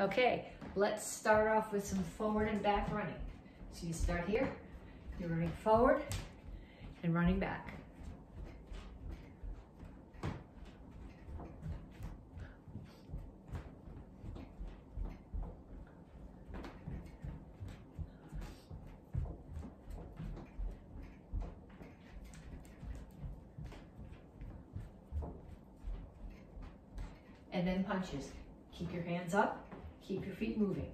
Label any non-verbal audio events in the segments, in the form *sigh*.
Okay, let's start off with some forward and back running. So you start here, you're running forward and running back. And then punches. Keep your hands up, keep your feet moving.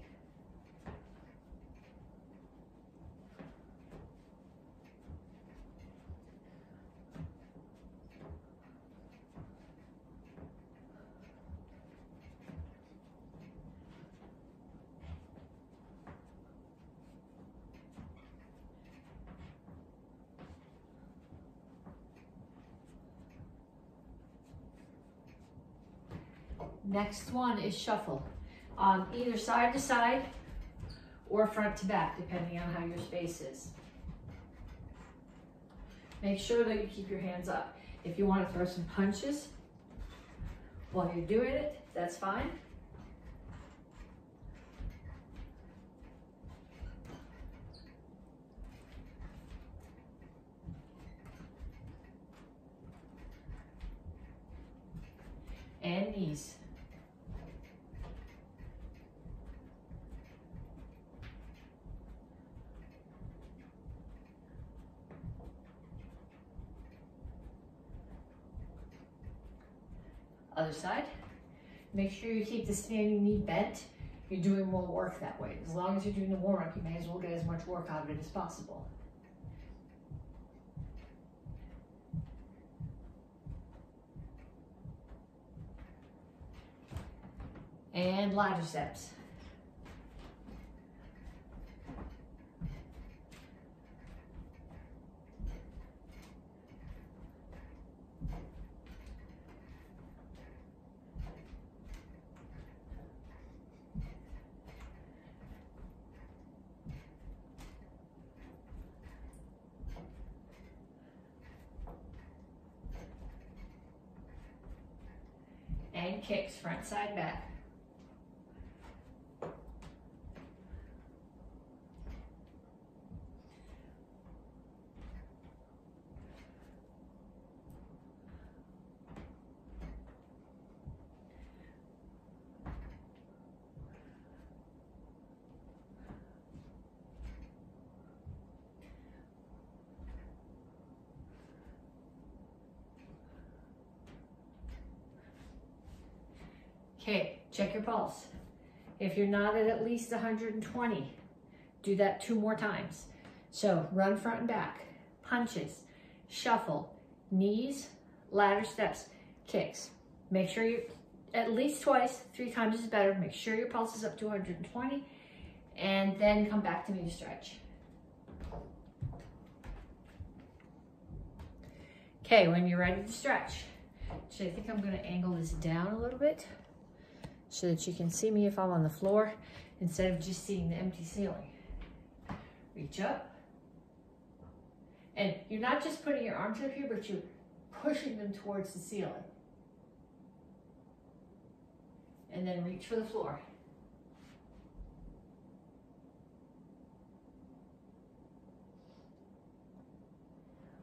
Next one is shuffle. Um, either side to side or front to back, depending on how your space is. Make sure that you keep your hands up. If you want to throw some punches while you're doing it, that's fine. And knees. Other side. Make sure you keep the standing knee bent. You're doing more work that way. As long as you're doing the warm up, you may as well get as much work out of it as possible. And ladder steps. and kicks front side back. Okay, check your pulse. If you're not at at least 120, do that two more times. So run front and back, punches, shuffle, knees, ladder steps, kicks. Make sure you at least twice, three times is better. Make sure your pulse is up to 120 and then come back to me to stretch. Okay, when you're ready to stretch, so I think I'm gonna angle this down a little bit so that you can see me if I'm on the floor instead of just seeing the empty ceiling. Reach up. And you're not just putting your arms up here, but you're pushing them towards the ceiling. And then reach for the floor.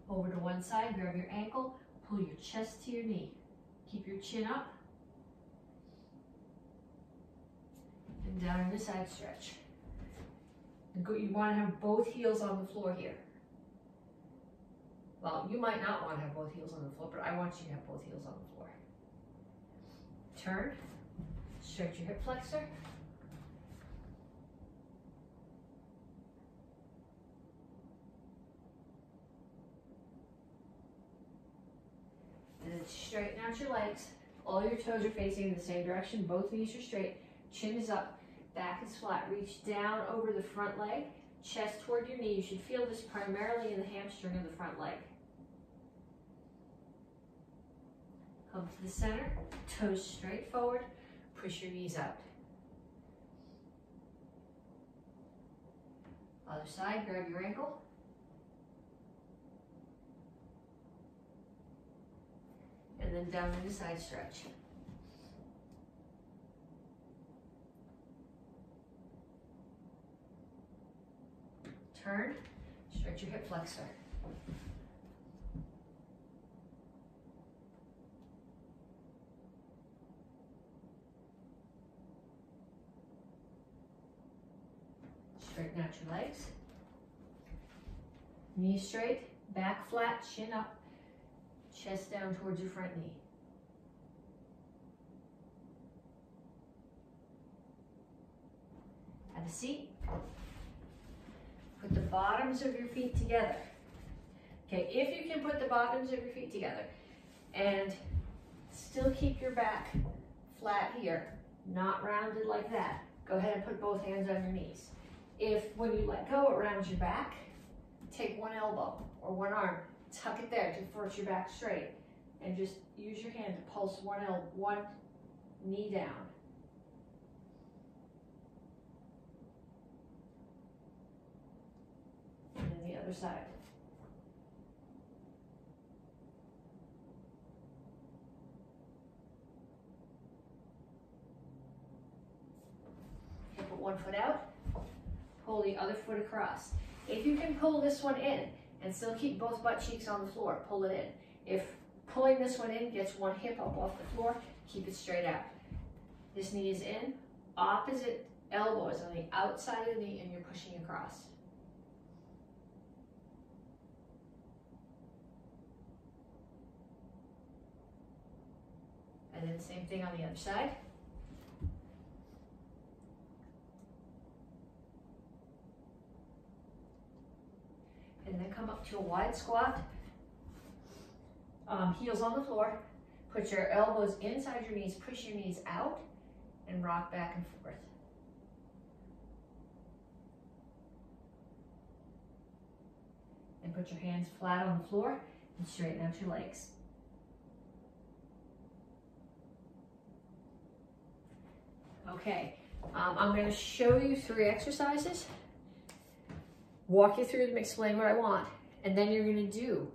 Over to one side, grab your ankle, pull your chest to your knee. Keep your chin up. And down in the side stretch. You want to have both heels on the floor here. Well, you might not want to have both heels on the floor, but I want you to have both heels on the floor. Turn, stretch your hip flexor. And then straighten out your legs. All your toes are facing in the same direction. Both knees are straight. Chin is up. Back is flat. Reach down over the front leg. Chest toward your knee. You should feel this primarily in the hamstring of the front leg. Come to the center. Toes straight forward. Push your knees out. Other side, grab your ankle. And then down into side stretch. Turn, stretch your hip flexor. Straighten out your legs. Knees straight, back flat, chin up, chest down towards your front knee. Have a seat. Bottoms of your feet together. Okay, if you can put the bottoms of your feet together and still keep your back flat here, not rounded like that, go ahead and put both hands on your knees. If when you let go, it rounds your back, take one elbow or one arm, tuck it there to force your back straight, and just use your hand to pulse one elbow, one knee down. And then the other side. Okay, put one foot out, pull the other foot across. If you can pull this one in and still keep both butt cheeks on the floor, pull it in. If pulling this one in gets one hip up off the floor, keep it straight out. This knee is in, opposite elbow is on the outside of the knee and you're pushing across. And then same thing on the other side. And then come up to a wide squat. Um, heels on the floor. Put your elbows inside your knees, push your knees out, and rock back and forth. And put your hands flat on the floor and straighten out your legs. Okay, um, I'm to show you three exercises, walk you through them, explain what I want, and then you're to do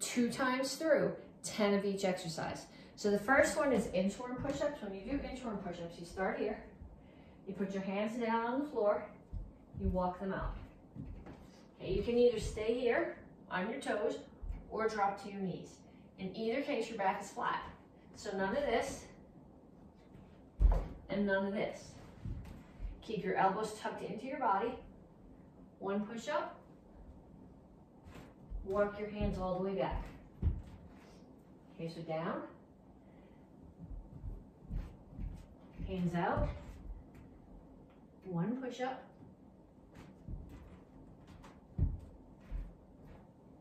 two times through 10 of each exercise. So the first one is inchworm push-ups. When you do inchworm push-ups, you start here, you put your hands down on the floor, you walk them out. Okay, you can either stay here on your toes or drop to your knees. In either case, your back is flat. So none of this, and none of this. Keep your elbows tucked into your body. One push up. Walk your hands all the way back. Okay, so down. Hands out. One push up.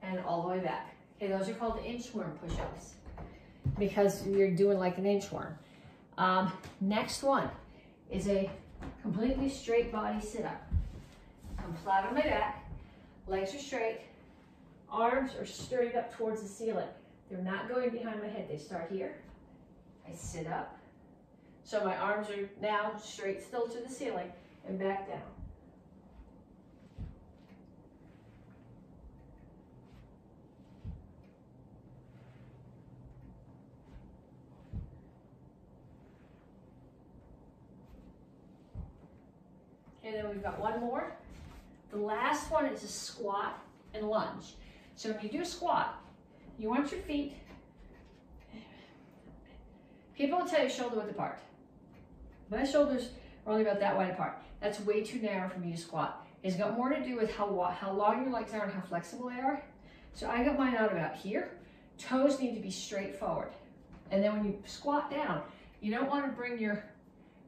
And all the way back. Okay, those are called inchworm push-ups because you're doing like an inchworm. Um, next one is a completely straight body sit-up. I'm flat on my back, legs are straight, arms are straight up towards the ceiling. They're not going behind my head. They start here. I sit up. So my arms are now straight still to the ceiling and back down. Then we've got one more. The last one is a squat and lunge. So when you do a squat, you want your feet, people will tell you shoulder width apart. My shoulders are only about that wide apart. That's way too narrow for me to squat. It's got more to do with how, how long your legs are and how flexible they are. So I got mine out about here. Toes need to be straight forward. And then when you squat down, you don't want to bring your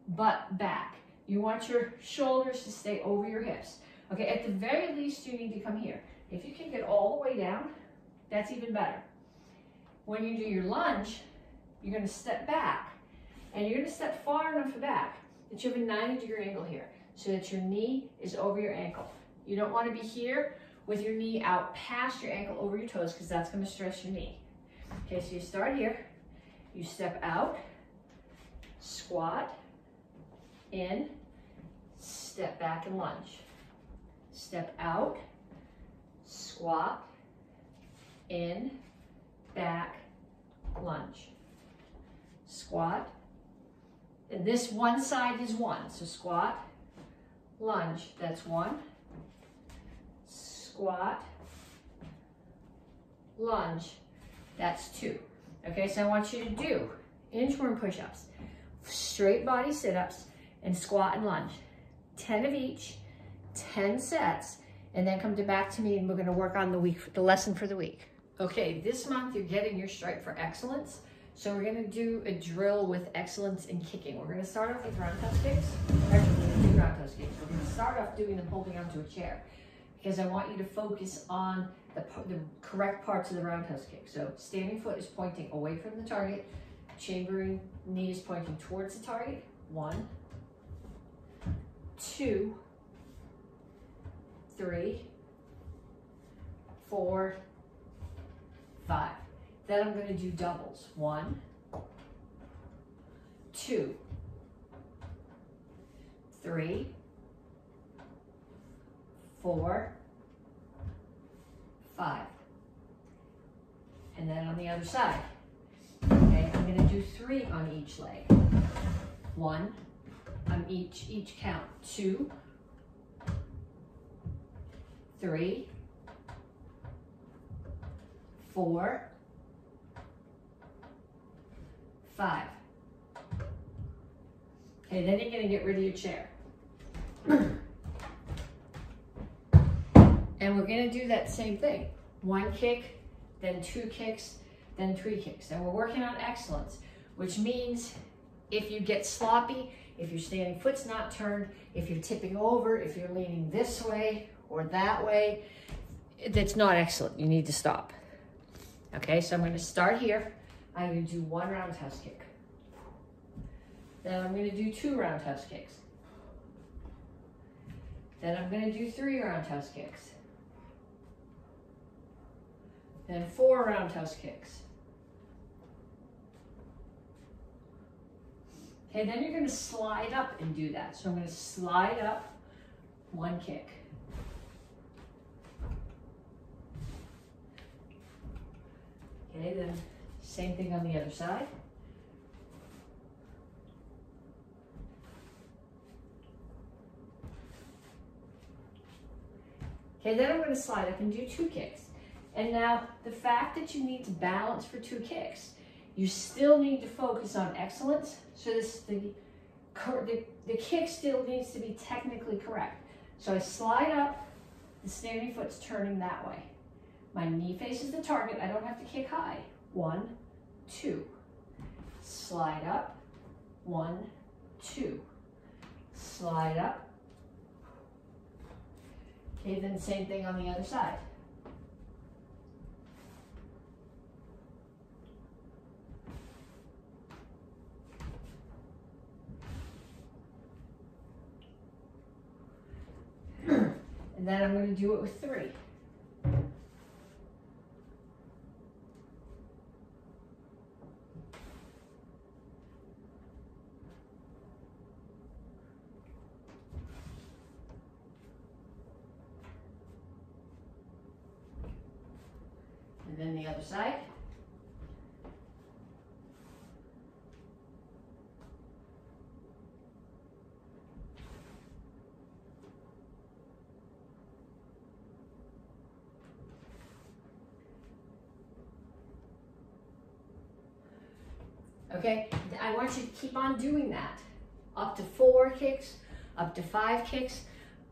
butt back. You want your shoulders to stay over your hips. Okay, at the very least, you need to come here. If you can get all the way down, that's even better. When you do your lunge, you're gonna step back, and you're gonna step far enough back that you have a 90 degree angle here, so that your knee is over your ankle. You don't wanna be here with your knee out past your ankle over your toes, because that's gonna stress your knee. Okay, so you start here, you step out, squat, in, step back and lunge. Step out, squat, in, back, lunge. Squat. And this one side is one. So squat, lunge, that's one. squat, lunge, that's two. Okay, so I want you to do inchworm push-ups, straight body sit-ups, and squat and lunge. 10 of each, 10 sets, and then come to back to me and we're gonna work on the week, the lesson for the week. Okay, this month you're getting your stripe for excellence. So we're gonna do a drill with excellence in kicking. We're gonna start off with roundhouse kicks. Roundhouse kicks. We're gonna start off doing them holding onto a chair because I want you to focus on the, the correct parts of the roundhouse kick. So standing foot is pointing away from the target. Chambering knee is pointing towards the target. One, two, three, four, five. Then I'm gonna do doubles. One, two, three, four, five. And then on the other side, okay, I'm gonna do three on each leg. One, on each, each count. Two, three, four, five. Okay, then you're gonna get rid of your chair. *clears throat* and we're gonna do that same thing. One kick, then two kicks, then three kicks. And we're working on excellence, which means if you get sloppy, if your standing foot's not turned, if you're tipping over, if you're leaning this way or that way, that's not excellent. You need to stop. Okay, so I'm gonna start here. I'm gonna do one roundhouse kick. Then I'm gonna do two roundhouse kicks. Then I'm gonna do three roundhouse kicks. Then four roundhouse kicks. Okay, then you're gonna slide up and do that. So I'm gonna slide up, one kick. Okay, then same thing on the other side. Okay, then I'm to slide up and do two kicks. And now the fact that you need to balance for two kicks, you still need to focus on excellence. So this the, the, the kick still needs to be technically correct. So I slide up, the standing foot's turning that way. My knee faces the target. I don't have to kick high. One, two. Slide up. One, two. Slide up. Okay, then same thing on the other side. and then I'm going to do it with three. then the other side. Okay, I want you to keep on doing that. Up to four kicks, up to five kicks,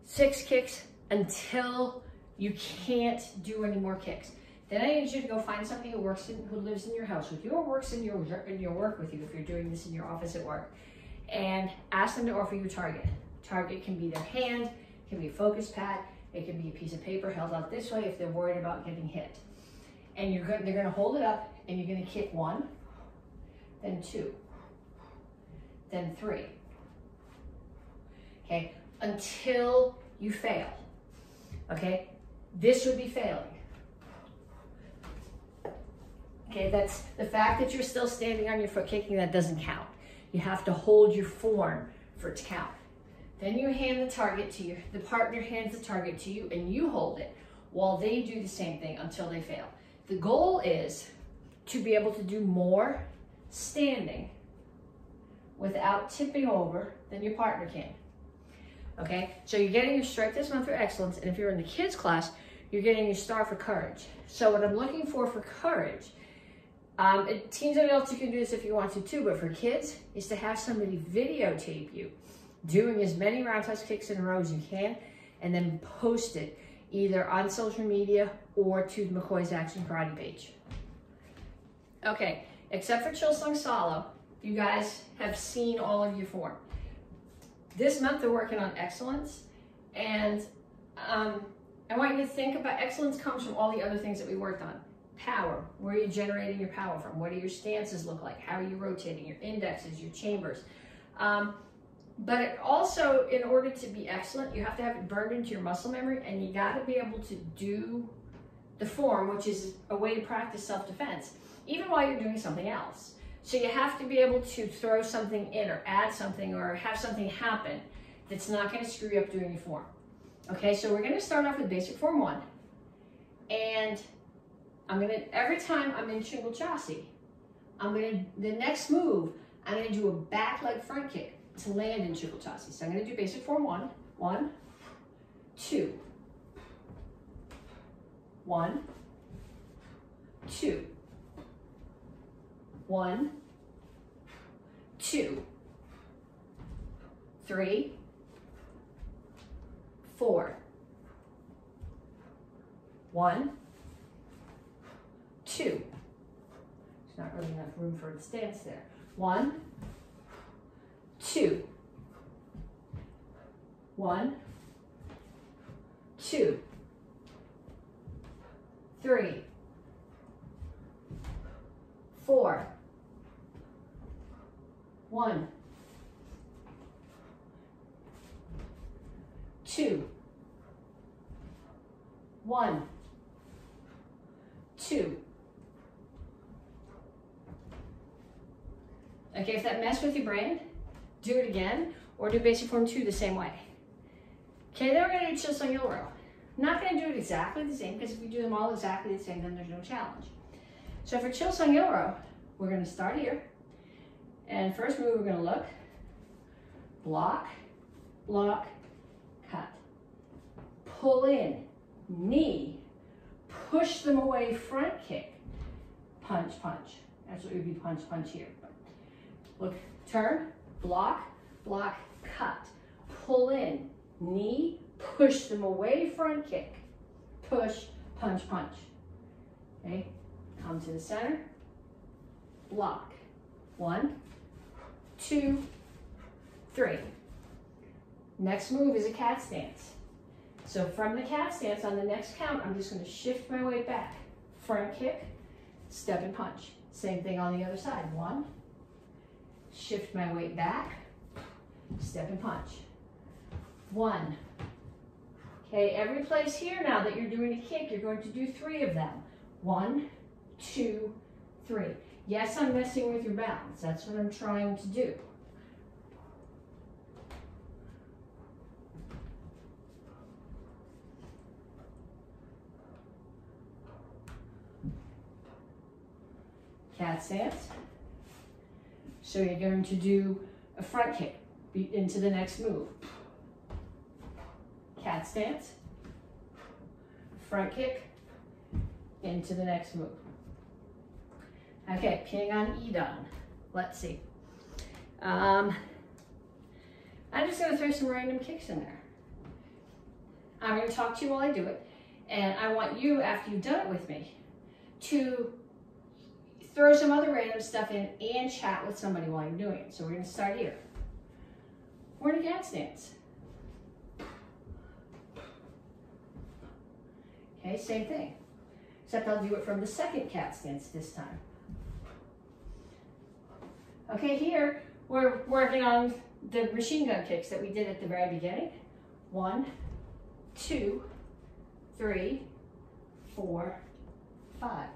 six kicks, until you can't do any more kicks. Then I need you to go find somebody who works in, who lives in your house with you or works in your, in your work with you if you're doing this in your office at work. And ask them to offer you a target. Target can be their hand, can be a focus pad, it can be a piece of paper held out this way if they're worried about getting hit. And you're good, they're gonna hold it up and you're gonna kick one, then two, then three. Okay, until you fail. Okay, this would be failing. Okay, that's the fact that you're still standing on your foot kicking, that doesn't count. You have to hold your form for it to count. Then you hand the target to your, the partner hands the target to you and you hold it while they do the same thing until they fail. The goal is to be able to do more standing without tipping over than your partner can. Okay, so you're getting your stripe this month for excellence, and if you're in the kids class, you're getting your star for courage. So what I'm looking for for courage, um, it, teens and adults, you can do this if you want to too, but for kids, is to have somebody videotape you doing as many roundhouse kicks in a row as you can, and then post it either on social media or to the McCoy's Action Karate page. Okay, except for Chill Sung Solo, you guys have seen all of your form. This month they're working on excellence, and um, I want you to think about excellence comes from all the other things that we worked on. Power, where are you generating your power from? What do your stances look like? How are you rotating your indexes, your chambers? Um, but also, in order to be excellent, you have to have it burned into your muscle memory and you got to be able to do the form, which is a way to practice self-defense, even while you're doing something else. So you have to be able to throw something in or add something or have something happen that's not going to screw you up doing your form. Okay, so we're going to start off with basic form one. And I'm going to, every time I'm in shingle chassis, I'm going to, the next move, I'm to do a back leg front kick to land in shingle chassis. So I'm to do basic form one, one, two, one, two, one, two, three, four, one, two. There's not really enough room for a stance there. One, two, one, two, three, four, one, two, one, two. Okay, if that messed with your brain, do it again, or do basic form two the same way. Okay, then we're gonna do Chill Sung Yul Row. Not gonna do it exactly the same, because if we do them all exactly the same, then there's no challenge. So for Chill Row, we're gonna start here, and first move, we're gonna look, block, block, cut. Pull in, knee, push them away, front kick, punch, punch. That's what would be punch, punch here. Look, turn, block, block, cut. Pull in, knee, push them away, front kick. Push, punch, punch. Okay, come to the center, block. One, two, three. Next move is a cat stance. So from the cat stance, on the next count, I'm just gonna shift my weight back. Front kick, step and punch. Same thing on the other side. One, shift my weight back, step and punch. One. Okay, every place here now that you're doing a kick, you're going to do three of them. One, two, three. Yes, I'm messing with your balance. That's what I'm trying to do. Cat stance. So you're going to do a front kick into the next move. Cat stance. Front kick into the next move. Okay, King on E done. Let's see. Um, I'm just gonna throw some random kicks in there. I'm gonna talk to you while I do it, and I want you, after you've done it with me, to throw some other random stuff in and chat with somebody while you're doing it. So we're gonna start here. We're in a cat stance. Okay, same thing. Except I'll do it from the second cat stance this time. Okay, here we're working on the machine gun kicks that we did at the very beginning. One, two, three, four, five.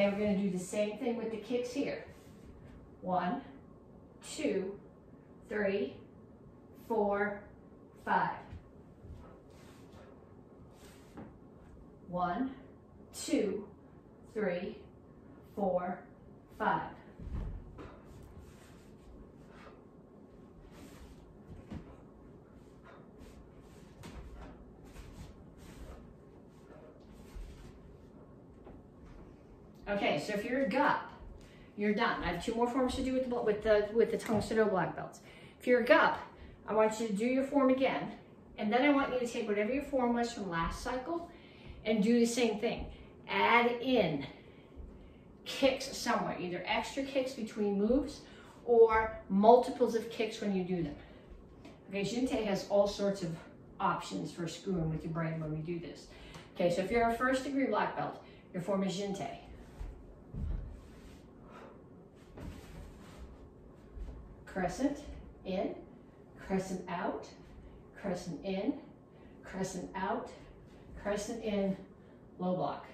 Okay, we're gonna do the same thing with the kicks here. One, two, three, four, five. One, two, three, four, five. Okay, so if you're a gup, you're done. I have two more forms to do with the, with the, with the Sado black belts. If you're a gup, I want you to do your form again, and then I want you to take whatever your form was from last cycle and do the same thing. Add in kicks somewhere, either extra kicks between moves or multiples of kicks when you do them. Okay, Jinte has all sorts of options for screwing with your brain when we do this. Okay, so if you're a first degree black belt, your form is Jinte. Crescent in, crescent out, crescent in, crescent out, crescent in, low block.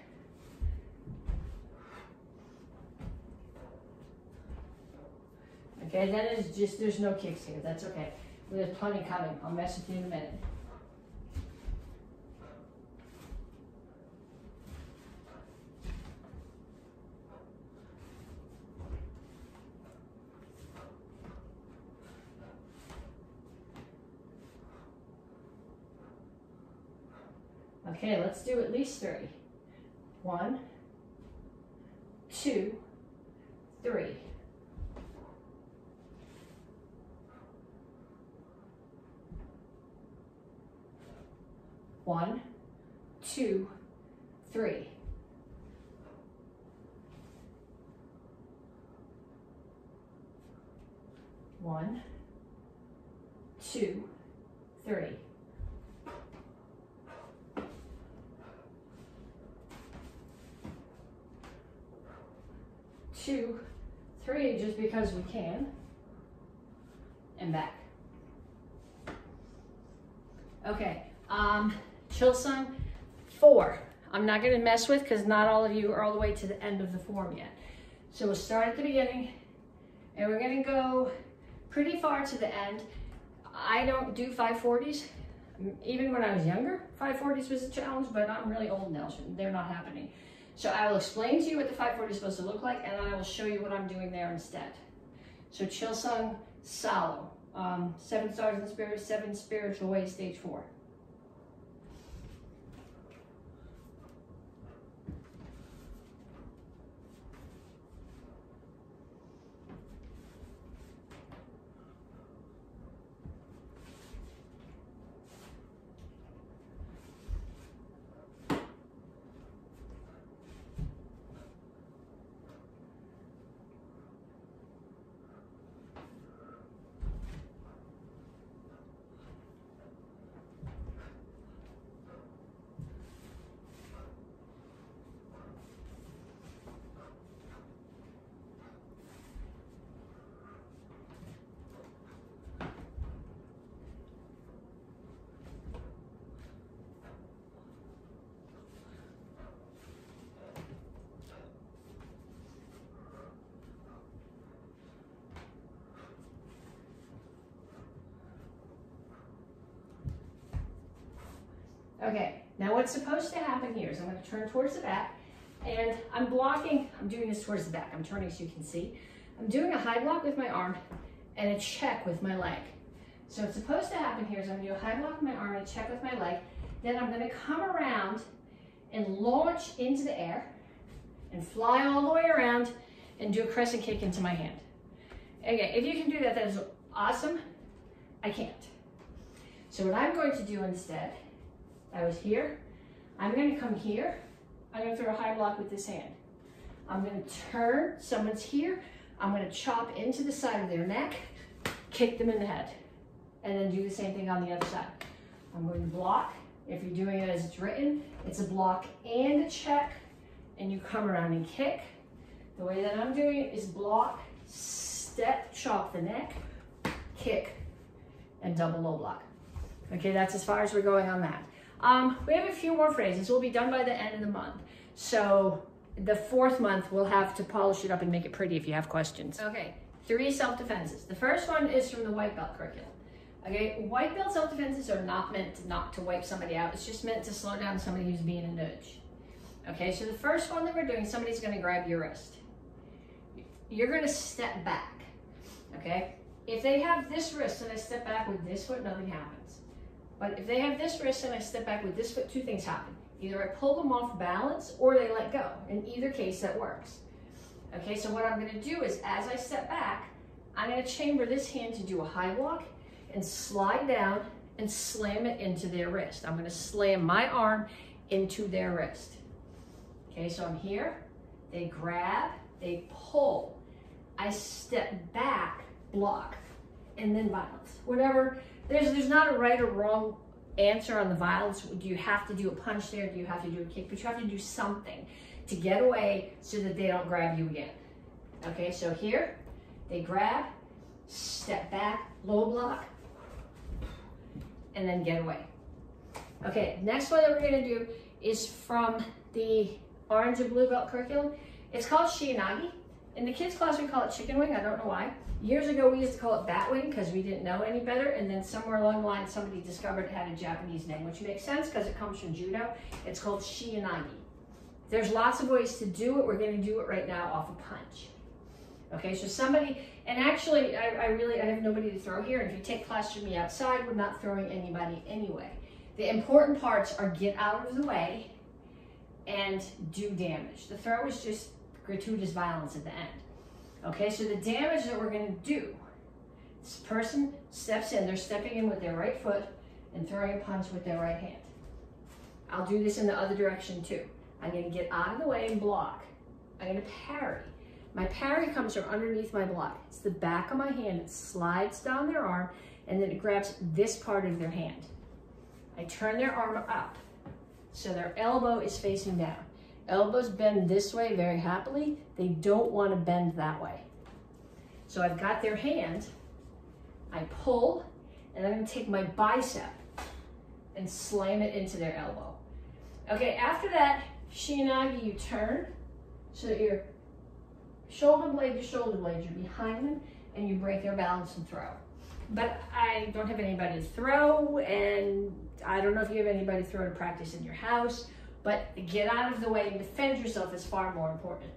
Okay, that is just, there's no kicks here, that's okay. There's plenty coming, I'll mess with you in a minute. Okay, let's do at least three. One, two, three. One, two, three. One, two, three. Two, three, just because we can, and back. Okay, um, Chilsung, four. I'm not gonna mess with because not all of you are all the way to the end of the form yet. So we'll start at the beginning and we're gonna go pretty far to the end. I don't do 540s. Even when I was younger, 540s was a challenge, but I'm really old now, so they're not happening. So I will explain to you what the 540 is supposed to look like, and I will show you what I'm doing there instead. So Chilsung Salo, um, seven stars in spirit, seven spiritual ways, stage four. Okay, now what's supposed to happen here is I'm gonna turn towards the back and I'm blocking, I'm doing this towards the back, I'm turning so you can see. I'm doing a high block with my arm and a check with my leg. So what's supposed to happen here is I'm gonna do a high block with my arm and a check with my leg. Then I'm gonna come around and launch into the air and fly all the way around and do a crescent kick into my hand. Okay, if you can do that, that is awesome. I can't. So what I'm going to do instead I was here. I'm gonna come here. I'm gonna throw a high block with this hand. I'm gonna turn, someone's here. I'm gonna chop into the side of their neck, kick them in the head, and then do the same thing on the other side. I'm going to block. If you're doing it as it's written, it's a block and a check, and you come around and kick. The way that I'm doing it is block, step, chop the neck, kick, and double low block. Okay, that's as far as we're going on that. Um, we have a few more phrases. We'll be done by the end of the month. So the fourth month, we'll have to polish it up and make it pretty if you have questions. Okay, three self-defenses. The first one is from the white belt curriculum. Okay, white belt self-defenses are not meant to not to wipe somebody out. It's just meant to slow down somebody who's being a nudge. Okay, so the first one that we're doing, somebody's gonna grab your wrist. You're gonna step back, okay? If they have this wrist and I step back with this foot, nothing happens. But if they have this wrist and I step back with this foot, two things happen. Either I pull them off balance or they let go. In either case, that works. Okay, so what I'm gonna do is as I step back, I'm gonna chamber this hand to do a high walk and slide down and slam it into their wrist. I'm gonna slam my arm into their wrist. Okay, so I'm here, they grab, they pull. I step back, block, and then violence. Whatever, there's, there's not a right or wrong answer on the violence. Do you have to do a punch there? Do you have to do a kick? But you have to do something to get away so that they don't grab you again. Okay, so here, they grab, step back, low block, and then get away. Okay, next one that we're gonna do is from the orange and blue belt curriculum. It's called Shiyanagi. In the kids class, we call it chicken wing. I don't know why. Years ago, we used to call it bat wing because we didn't know any better. And then somewhere along the line, somebody discovered it had a Japanese name, which makes sense because it comes from judo. It's called Shiyanagi. There's lots of ways to do it. We're going to do it right now off a punch. Okay, so somebody, and actually, I, I, really, I have nobody to throw here. And if you take class from me outside, we're not throwing anybody anyway. The important parts are get out of the way and do damage. The throw is just gratuitous violence at the end. Okay, so the damage that we're gonna do, this person steps in, they're stepping in with their right foot and throwing a punch with their right hand. I'll do this in the other direction too. I'm gonna get out of the way and block. I'm gonna parry. My parry comes from underneath my block. It's the back of my hand. It slides down their arm and then it grabs this part of their hand. I turn their arm up so their elbow is facing down. Elbows bend this way very happily. They don't want to bend that way. So I've got their hand. I pull, and I'm to take my bicep and slam it into their elbow. Okay, after that, Shiyanagi, you turn so that your shoulder blade to shoulder blade, you're behind them, and you break their balance and throw. But I don't have anybody to throw, and I don't know if you have anybody to throw to practice in your house, but get out of the way and defend yourself is far more important.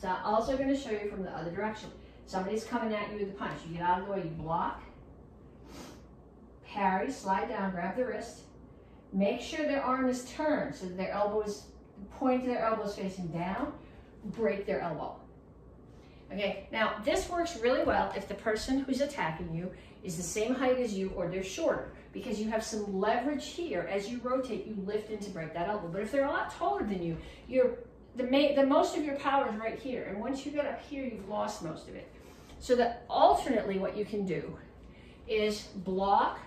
So I'm also going to show you from the other direction. Somebody's coming at you with a punch. You get out of the way, you block, parry, slide down, grab the wrist. Make sure their arm is turned so their elbows, point their elbows facing down, break their elbow. Okay, now this works really well if the person who's attacking you is the same height as you or they're shorter because you have some leverage here. As you rotate, you lift in to break that elbow. But if they're a lot taller than you, you're the, the most of your power is right here. And once you get up here, you've lost most of it. So that alternately what you can do is block,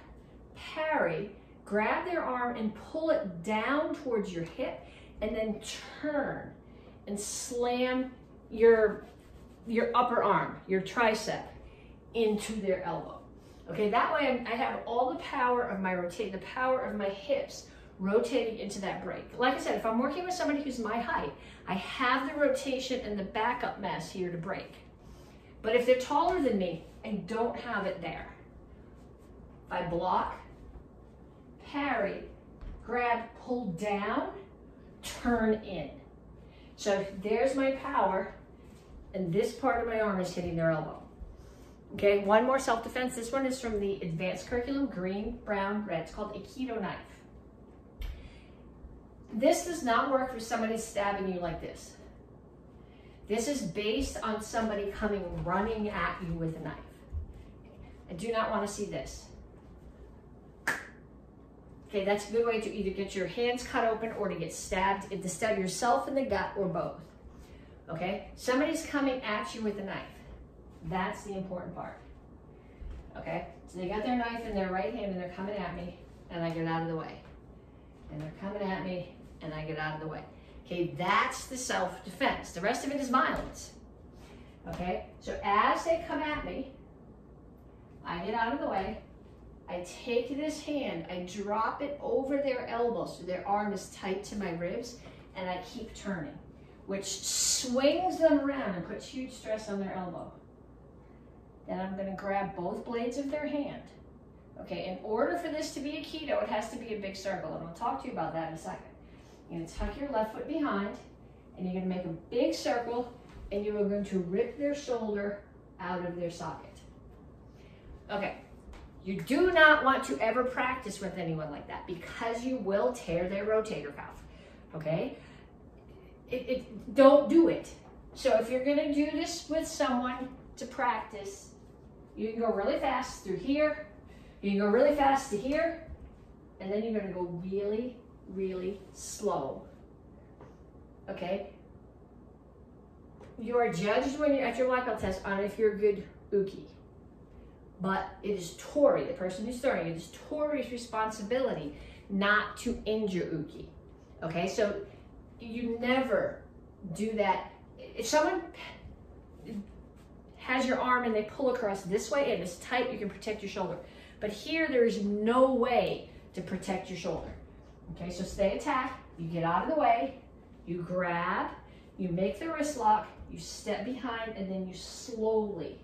parry, grab their arm and pull it down towards your hip and then turn and slam your your upper arm, your tricep, into their elbow. Okay, that way i have all the power of my rotate, the power of my hips rotating into that break. Like I said, if I'm working with somebody who's my height, I have the rotation and the backup mass here to break. But if they're taller than me, I don't have it there. I block, parry, grab, pull down, turn in. So there's my power and this part of my arm is hitting their elbow. Okay, one more self-defense. This one is from the advanced curriculum, green, brown, red. It's called Aikido knife. This does not work for somebody stabbing you like this. This is based on somebody coming running at you with a knife. I do not want to see this. Okay, that's a good way to either get your hands cut open or to get stabbed, to stab yourself in the gut or both. Okay? Somebody's coming at you with a knife. That's the important part. Okay? So they got their knife in their right hand and they're coming at me and I get out of the way. And they're coming at me and I get out of the way. Okay, that's the self-defense. The rest of it is violence. Okay, so as they come at me, I get out of the way. I take this hand, I drop it over their elbow so their arm is tight to my ribs, and I keep turning which swings them around and puts huge stress on their elbow. Then I'm going to grab both blades of their hand. Okay, in order for this to be Aikido, it has to be a big circle, and I'll talk to you about that in a second. You're gonna tuck your left foot behind and you're gonna make a big circle and you are going to rip their shoulder out of their socket. Okay, you do not want to ever practice with anyone like that because you will tear their rotator cuff, okay? It, it, don't do it. So if you're gonna do this with someone to practice, you can go really fast through here, you can go really fast to here, and then you're gonna go really, really slow. Okay? You are judged when you're at your black belt test on if you're a good uke. But it is Tori, the person who's throwing it is Tori's responsibility not to injure uke. Okay, so you never do that. If someone has your arm and they pull across this way and it's tight, you can protect your shoulder. But here, there is no way to protect your shoulder. Okay, so stay attack, you get out of the way, you grab, you make the wrist lock, you step behind, and then you slowly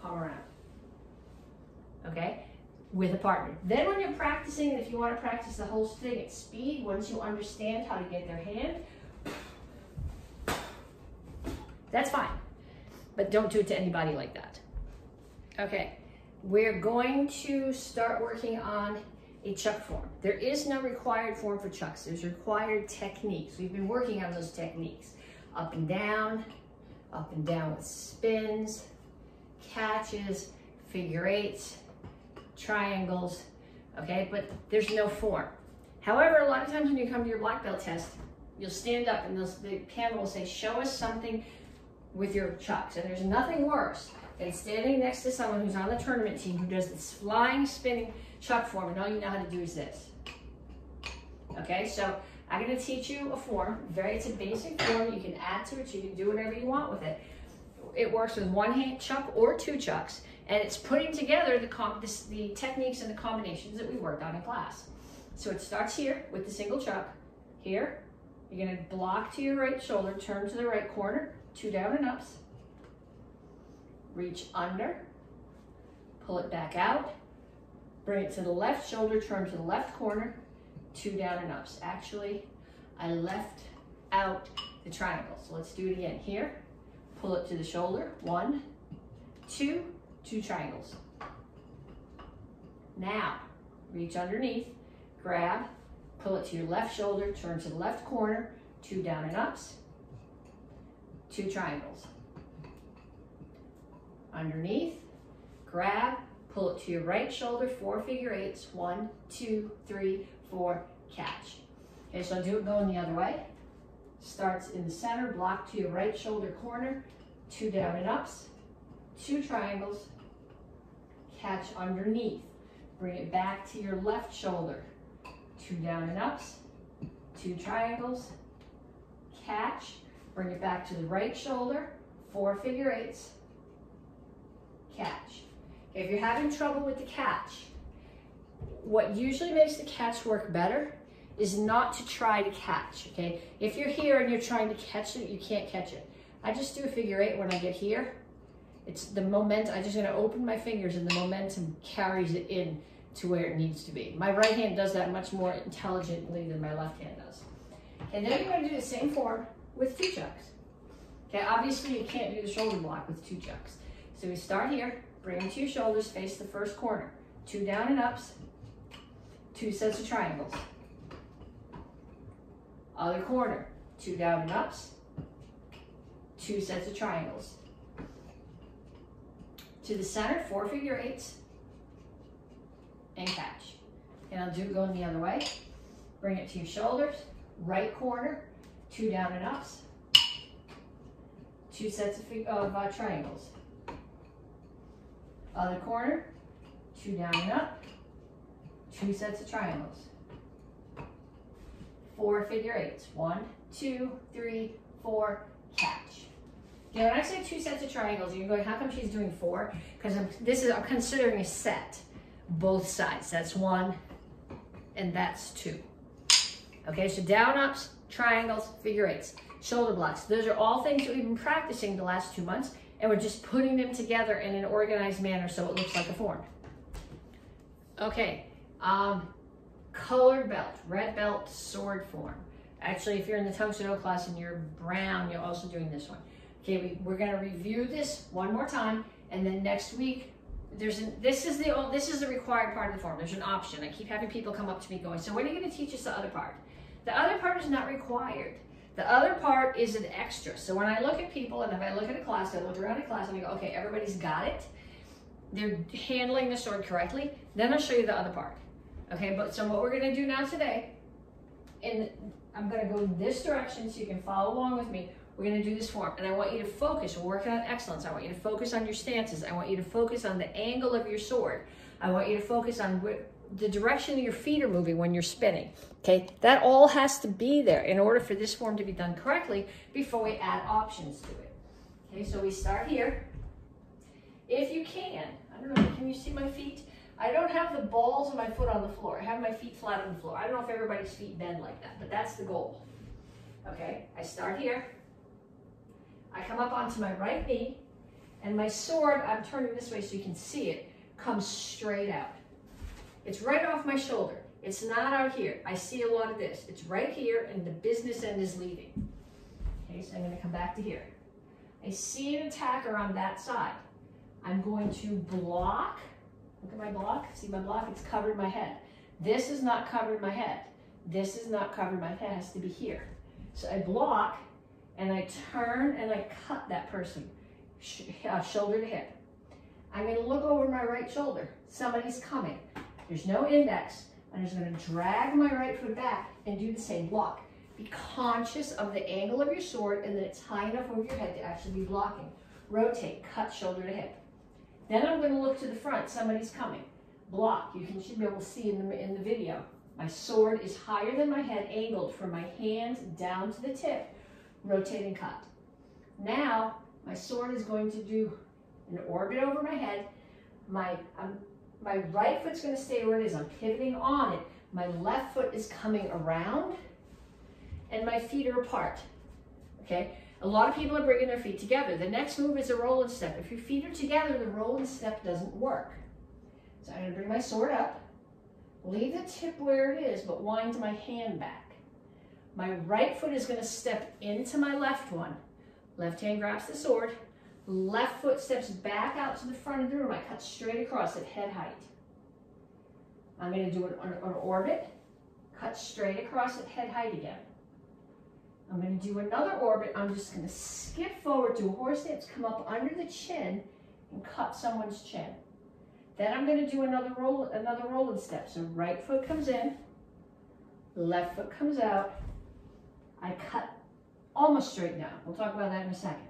come around. Okay, with a partner. Then when you're practicing, if you want to practice the whole thing at speed, once you understand how to get their hand, that's fine. But don't do it to anybody like that. Okay, we're going to start working on a chuck form. There is no required form for chucks. There's required techniques. We've been working on those techniques. Up and down, up and down with spins, catches, figure eights, triangles, okay? But there's no form. However, a lot of times when you come to your black belt test, you'll stand up and the panel will say, show us something with your chucks. And there's nothing worse than standing next to someone who's on the tournament team who does this flying, spinning chuck form, and all you know how to do is this. Okay, so I'm gonna teach you a form. Very, it's a basic form. You can add to it. You can do whatever you want with it. It works with one hand chuck or two chucks, and it's putting together the, this, the techniques and the combinations that we worked on in class. So it starts here with the single chuck. Here, you're gonna block to your right shoulder, turn to the right corner, two down and ups. Reach under, pull it back out, bring it to the left shoulder, turn to the left corner, two down and ups. Actually, I left out the triangle. So let's do it again. Here, pull it to the shoulder, one, two, two triangles. Now, reach underneath, grab, pull it to your left shoulder, turn to the left corner, two down and ups, two triangles. Underneath, grab, pull it to your right shoulder, four figure eights, one, two, three, four, catch. Okay, so do it going the other way. Starts in the center, block to your right shoulder corner, two down and ups, two triangles, catch underneath. Bring it back to your left shoulder, two down and ups, two triangles, catch, bring it back to the right shoulder, four figure eights, catch. If you're having trouble with the catch, what usually makes the catch work better is not to try to catch, okay? If you're here and you're trying to catch it, you can't catch it. I just do a figure eight when I get here. It's the moment, I'm just gonna open my fingers and the momentum carries it in to where it needs to be. My right hand does that much more intelligently than my left hand does. And then you're gonna do the same form with two chucks. Okay, obviously you can't do the shoulder block with two chucks. So we start here, bring them to your shoulders, face the first corner. Two down and ups, two sets of triangles. Other corner, two down and ups, two sets of triangles. To the center, four figure eights, and catch. And I'll do it going the other way. Bring it to your shoulders, right corner, two down and ups, two sets of, of uh, triangles. Other corner, two down and up, two sets of triangles. Four figure eights. One, two, three, four, catch. Okay, when I say two sets of triangles, you're going, how come she's doing four? Because this is, I'm considering a set, both sides. That's one, and that's two. Okay, so down ups, triangles, figure eights, shoulder blocks. Those are all things that we've been practicing the last two months, and we're just putting them together in an organized manner so it looks like a form. Okay, um, colored belt, red belt, sword form. Actually, if you're in the O class and you're brown, you're also doing this one. Okay, we, we're gonna review this one more time, and then next week, there's an, this is the this is the required part of the form. There's an option. I keep having people come up to me going, so when are you gonna teach us the other part? The other part is not required. The other part is an extra. So when I look at people and if I look at a class, I look around a class and I go, okay, everybody's got it. They're handling the sword correctly. Then I'll show you the other part. Okay, but so what we're gonna do now today, and I'm gonna go in this direction so you can follow along with me. We're gonna do this form, and I want you to focus. We're working on excellence. I want you to focus on your stances. I want you to focus on the angle of your sword. I want you to focus on the direction your feet are moving when you're spinning. Okay, that all has to be there in order for this form to be done correctly before we add options to it. Okay, so we start here. If you can, I don't know, can you see my feet? I don't have the balls of my foot on the floor. I have my feet flat on the floor. I don't know if everybody's feet bend like that, but that's the goal. Okay, I start here. I come up onto my right knee, and my sword, I'm turning this way so you can see it, comes straight out. It's right off my shoulder. It's not out here. I see a lot of this. It's right here and the business end is leaving. Okay, so I'm gonna come back to here. I see an attacker on that side. I'm going to block. Look at my block. See my block? It's covered my head. This is not covered my head. This is not covered my head. It has to be here. So I block and I turn and I cut that person sh uh, shoulder to hip. I'm going to look over my right shoulder. Somebody's coming. There's no index. I'm just gonna drag my right foot back and do the same block. Be conscious of the angle of your sword and that it's high enough over your head to actually be blocking. Rotate, cut shoulder to hip. Then I'm gonna look to the front, somebody's coming. Block, you can, should be able to see in the, in the video. My sword is higher than my head, angled from my hand down to the tip. Rotate and cut. Now, my sword is going to do an orbit over my head. My, I'm my right foot's gonna stay where it is. I'm pivoting on it. My left foot is coming around and my feet are apart, okay? A lot of people are bringing their feet together. The next move is a roll and step. If your feet are together, the roll and step doesn't work. So I'm gonna bring my sword up, leave the tip where it is, but wind my hand back. My right foot is gonna step into my left one. Left hand grabs the sword, Left foot steps back out to the front of the room. I cut straight across at head height. I'm going to do an, orbit, cut straight across at head height again. I'm going to do another orbit. I'm just going to skip forward to a horse stance, come up under the chin, and cut someone's chin. Then I'm going to do another roll, another rolling step. So right foot comes in, left foot comes out. I cut almost straight down. We'll talk about that in a second.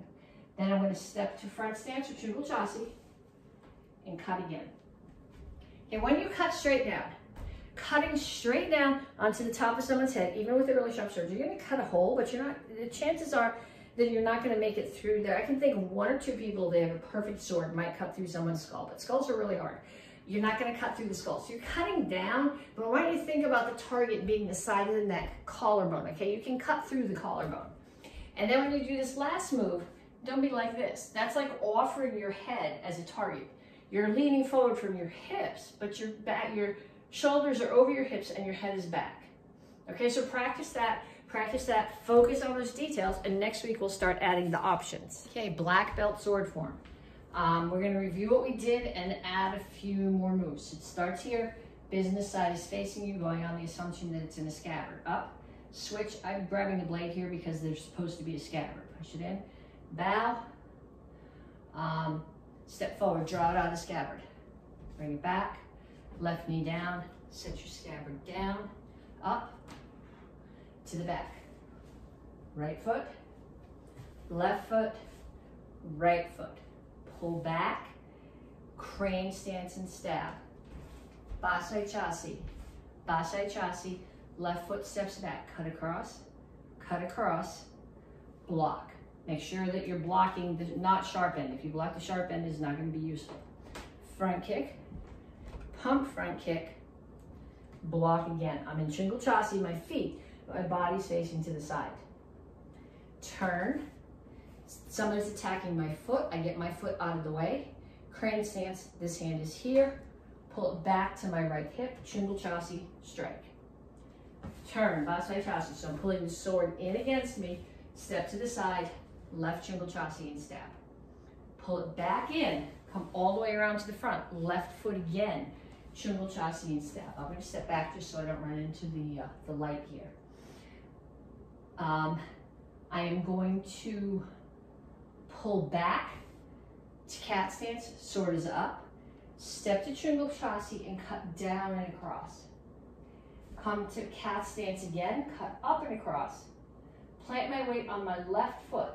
Then I'm going to step to front stance or Chungul Chassi and cut again. Okay, when you cut straight down, cutting straight down onto the top of someone's head, even with the really sharp sword, you're going to cut a hole, but you're not, the chances are that you're not going to make it through there. I can think of one or two people, they have a perfect sword, might cut through someone's skull, but skulls are really hard. You're not going to cut through the skull. So you're cutting down, but I want you think about the target being the side of the neck, collarbone, okay? You can cut through the collarbone. And then when you do this last move, don't be like this. That's like offering your head as a target. You're leaning forward from your hips, but your back, your shoulders are over your hips and your head is back. Okay, so practice that, practice that, focus on those details, and next week we'll start adding the options. Okay, black belt sword form. Um, we're gonna review what we did and add a few more moves. It starts here, business side is facing you, going on the assumption that it's in a scabbard. Up, switch, I'm grabbing the blade here because there's supposed to be a scabbard. Push it in, bow, um, step forward, draw it out of the scabbard. Bring it back, left knee down, set your scabbard down, up, to the back. Right foot, left foot, right foot. Pull back, crane stance and stab. Basai chassi, basai chassi, left foot steps back, cut across, cut across, block. Make sure that you're blocking the not sharp end. If you block the sharp end, it's not going to be useful. Front kick, pump front kick, block again. I'm in Chungul Chassi, my feet, my body's facing to the side. Turn, someone's attacking my foot, I get my foot out of the way. Crane stance, this hand is here. Pull it back to my right hip, Chungul Chassi, strike. turn, Basvai So I'm pulling the sword in against me, step to the side, left Chungul Chassi and stab. Pull it back in, come all the way around to the front, left foot again, Chungul Chassi and stab. I'm gonna step back just so I don't run into the, uh, the light here. Um, I am going to pull back to cat stance, sword is up, step to Chungul Chassi and cut down and across. Come to cat stance again, cut up and across. Plant my weight on my left foot,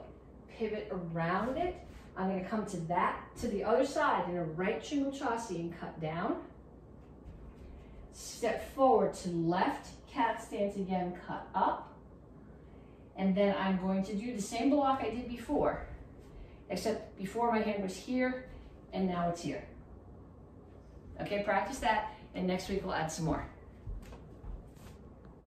pivot around it. I'm gonna come to that, to the other side in a right Chungul Chassi and cut down. Step forward to left, cat stance again, cut up. And then I'm going to do the same block I did before, except before my hand was here and now it's here. Okay, practice that and next week we'll add some more.